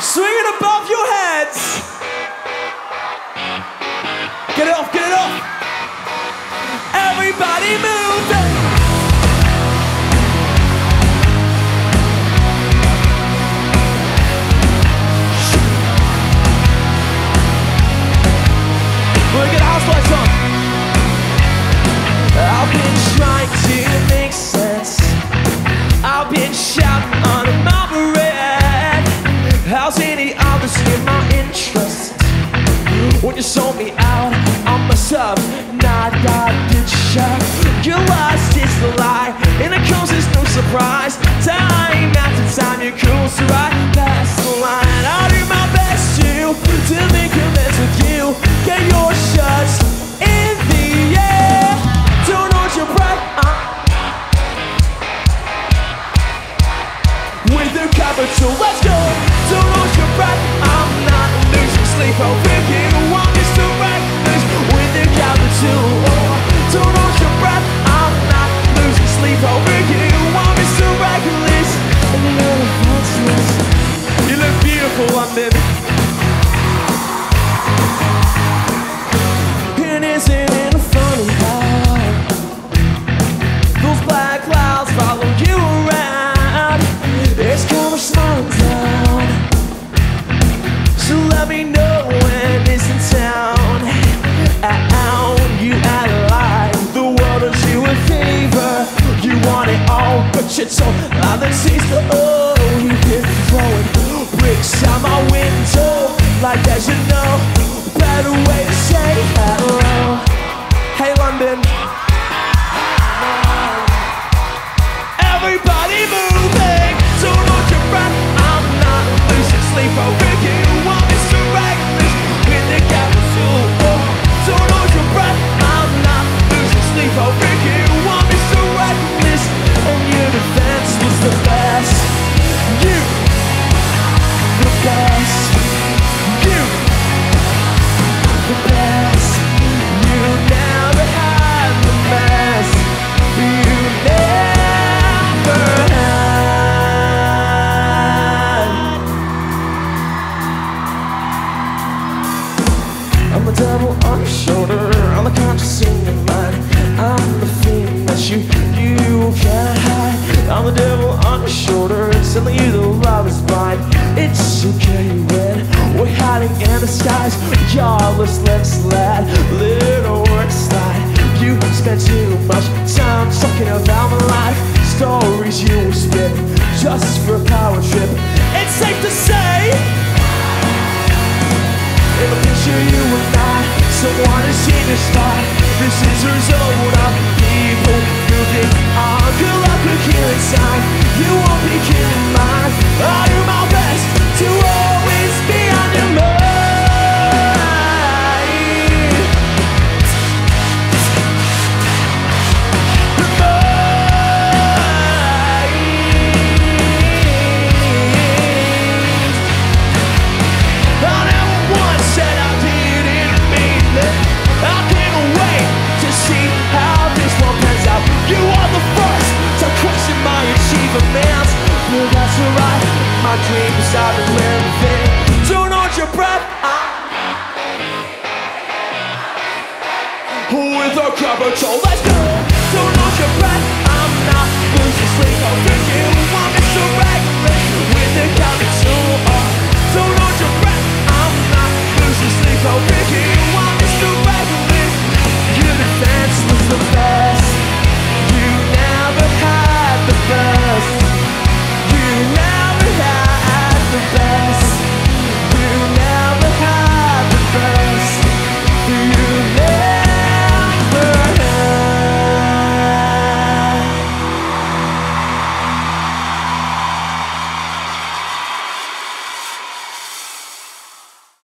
Swing it above your heads. Get it off, get it off. Everybody move sold me out on myself, not got picture. Your lust is the lie, and it comes as no surprise. Time after time, you cruise right past the line. I'll do my best to to make amends with you. Get your shots in the air. Don't hold your breath. Uh. With the capital, let's go. Don't hold your breath. I'm not losing sleep over don't hold your breath. I'm not losing sleep over you. I'm. Reckless and. You look beautiful, London. And isn't it funny how those black clouds follow you around? It's. So let me know devil on your shoulder. I'm the conscience in your mind. I'm the thing that you you can't hide. I'm the devil on your shoulder, telling you the love is blind. It's okay when we're hiding in the skies. Yarless lips let little words slide. You spend too much time talking about my life. Stories you will spit just for a power trip. Someone has seen this is a result of people moving on Good luck with killing time You won't be killing mine my achievements, but that's alright. My dreams been living. Don't hold your breath. I with a capital. Let's go. Don't hold your breath. I'm not losing sleep over you. I'm Mr. Right.